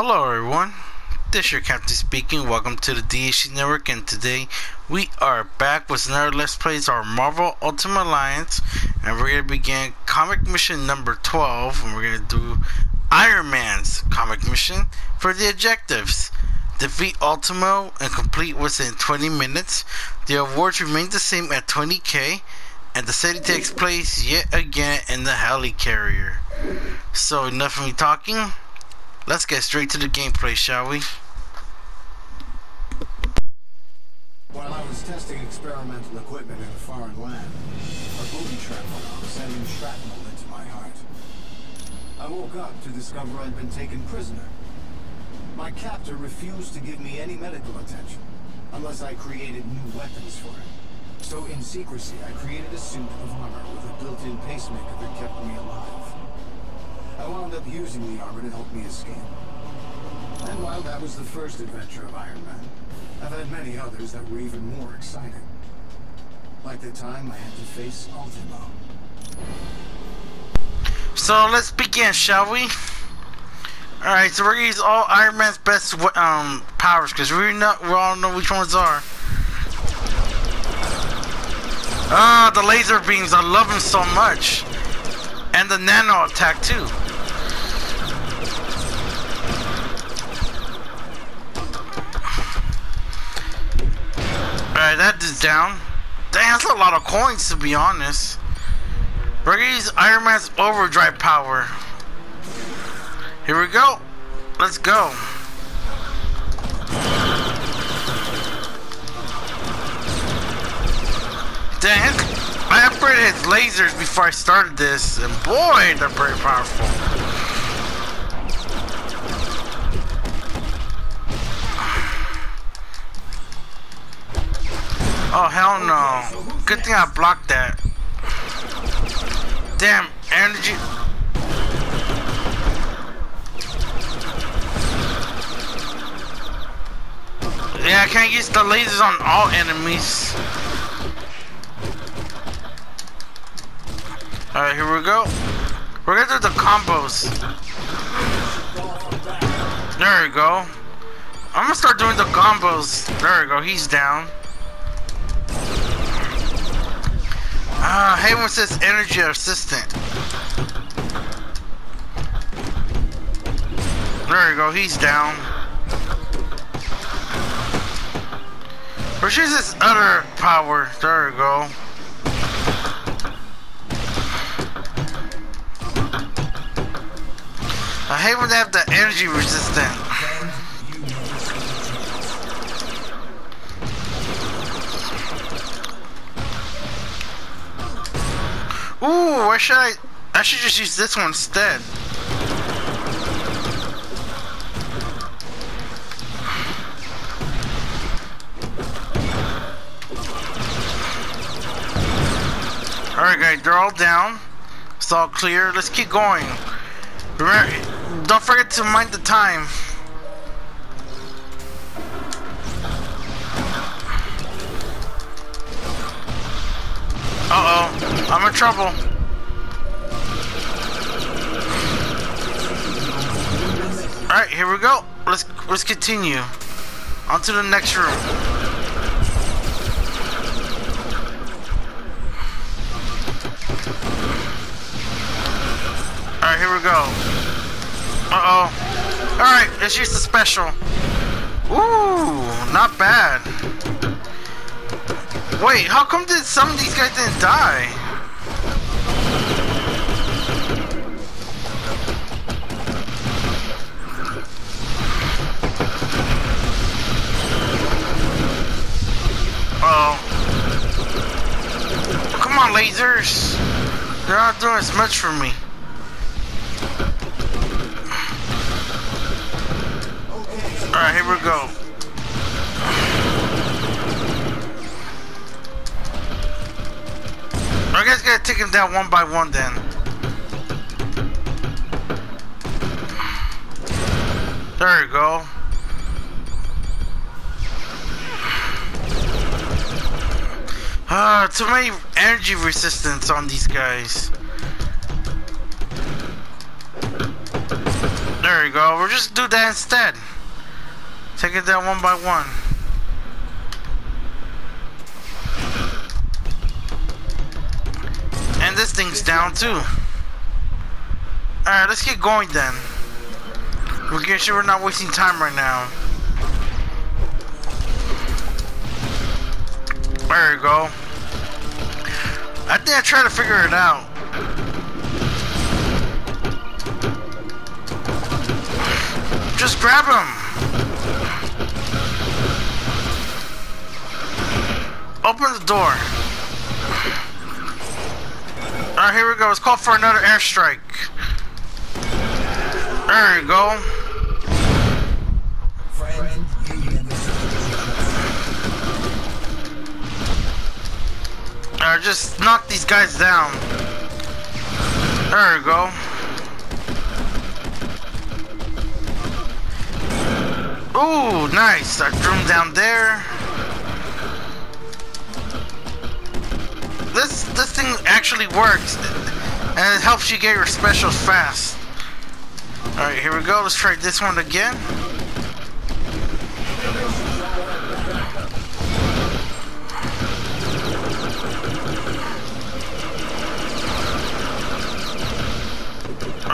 Hello everyone, this is your captain speaking. Welcome to the DHC Network and today we are back with another Let's Plays our Marvel Ultimate Alliance and we're going to begin comic mission number 12 and we're going to do Iron Man's comic mission for the objectives. Defeat Ultimo and complete within 20 minutes. The awards remain the same at 20k and the city takes place yet again in the helicarrier. So enough of me talking. Let's get straight to the gameplay, shall we? While I was testing experimental equipment in a foreign land, a booby trap went off, sending shrapnel into my heart. I woke up to discover I'd been taken prisoner. My captor refused to give me any medical attention, unless I created new weapons for him. So in secrecy, I created a suit of armor with a built-in pacemaker that kept me alive. I wound up using the armor to help me escape. And while that was the first adventure of Iron Man, I've had many others that were even more exciting. Like the time I had to face Ultimo. So let's begin, shall we? Alright, so we're gonna use all Iron Man's best um, powers because we not we all know which ones are. Ah, the laser beams, I love them so much. And the nano attack too. Alright, that is down. Dang, that's a lot of coins to be honest. We're gonna use Iron Man's overdrive power. Here we go. Let's go. Dang, I upgraded his lasers before I started this, and boy, they're very powerful. Oh, hell no. Good thing I blocked that. Damn, energy. Yeah, I can't use the lasers on all enemies. Alright, here we go. We're gonna do the combos. There we go. I'm gonna start doing the combos. There we go, he's down. Ah, uh, says energy assistant. There we go, he's down. Where's his other power? There we go. I hate when they have the energy resistant. Why should I? I should just use this one instead. Alright guys, they're all down. It's all clear. Let's keep going. Remember, don't forget to mind the time. Uh-oh, I'm in trouble. Alright, here we go. Let's let's continue. On to the next room. Alright, here we go. Uh-oh. Alright, let's use the special. Ooh, not bad. Wait, how come did some of these guys didn't die? Come on, lasers. They're not doing as much for me. Alright, here we go. I guess I gotta take him down one by one then. There you go. Ah, uh, too many energy resistance on these guys. There you go. We'll just do that instead. Take it down one by one. And this thing's down too. Alright, let's get going then. We're sure we're not wasting time right now. There you go. I think I try to figure it out. Just grab him. Open the door. Alright, here we go. It's called for another airstrike. There you go. Just knock these guys down. There we go. Ooh, nice. I threw him down there. This this thing actually works. And it helps you get your specials fast. Alright, here we go. Let's try this one again.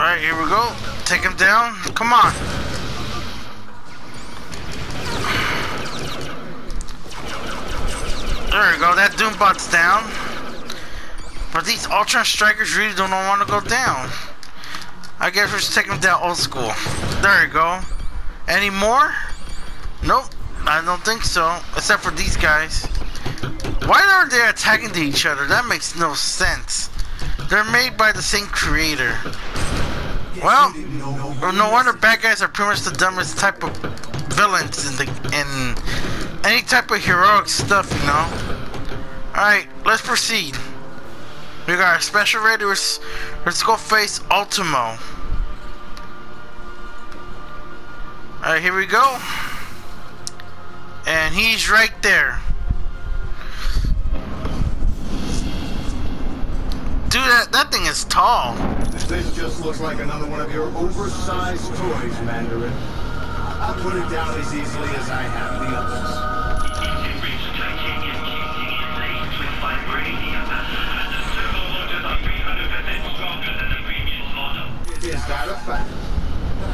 Alright, here we go. Take him down. Come on. There we go. That Doombot's down. But these Ultron Strikers really don't want to go down. I guess we're just taking them down old school. There we go. Any more? Nope. I don't think so. Except for these guys. Why aren't they attacking each other? That makes no sense. They're made by the same creator. Well, no wonder bad guys are pretty much the dumbest type of villains in the in any type of heroic stuff, you know. All right, let's proceed. We got our special ready. Let's, let's go face Ultimo. All right, here we go. And he's right there. Dude, that, that thing is tall. This just looks like another one of your oversized toys, Mandarin. I'll put it down as easily as I have the others. Is that a fact?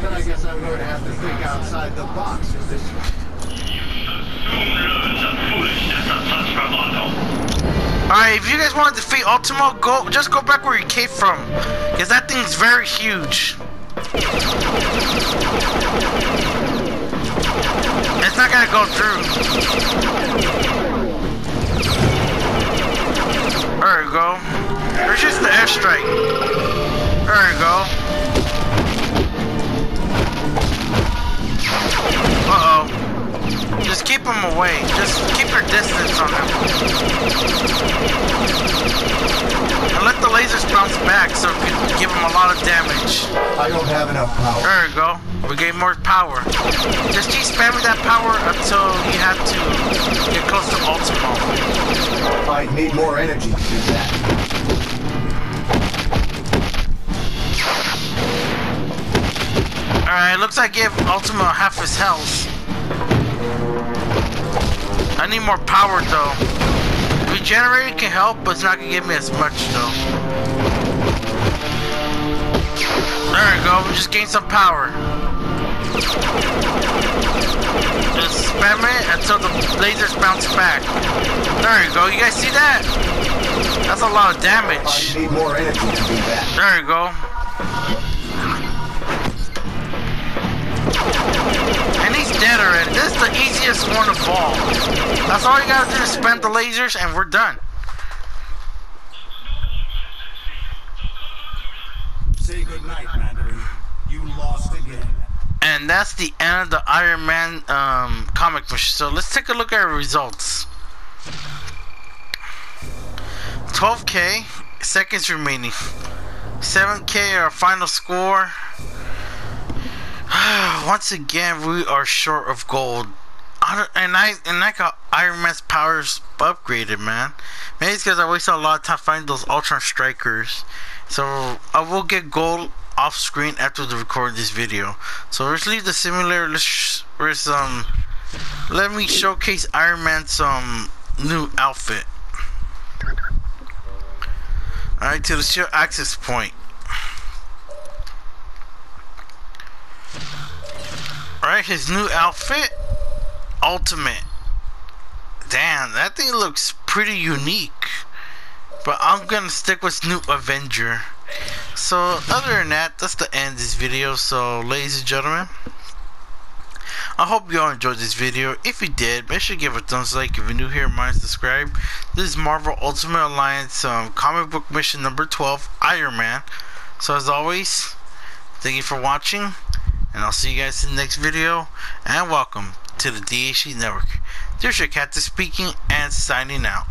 Then I guess I'm going to have to think outside the box this one. Alright, if you guys want to defeat Ultimo, go just go back where you came from. Because that thing's very huge. It's not gonna go through. There you go. There's just the airstrike. There you go. Just keep him away. Just keep your distance on him. And let the lasers bounce back so it can give him a lot of damage. I don't have enough power. There you go. We gain more power. Just keep spamming that power until you have to get close to Ultimo. I need more energy to do that. Alright, looks like I gave Ultimo half his health. I need more power though. Regenerating can help, but it's not gonna give me as much though. There we go, we just gained some power. Just spam it until the lasers bounce back. There you go, you guys see that? That's a lot of damage. I need more energy to do that. There you go. Already. This is the easiest one of all. That's all you gotta do is spend the lasers and we're done. Say goodnight, Mandarin. You lost again. And that's the end of the Iron Man um, comic push. So let's take a look at our results. 12k, seconds remaining. 7k, our final score. Once again, we are short of gold. And I and I got Iron Man's powers upgraded, man. Maybe it's because I wasted a lot of time finding those Ultron Strikers. So I will get gold off screen after the record this video. So let's leave the simulator. Let's, let's um let me showcase Iron Man's um new outfit. Alright, to the show access point. Alright, his new outfit. Ultimate. Damn, that thing looks pretty unique. But I'm gonna stick with new Avenger. So other than that, that's the end of this video. So ladies and gentlemen, I hope you all enjoyed this video. If you did, make sure to give a thumbs like. If you're new here, mind subscribe. This is Marvel Ultimate Alliance um, comic book mission number 12, Iron Man. So as always, thank you for watching, and I'll see you guys in the next video. And welcome to the DHC Network. There's your captain speaking and signing out.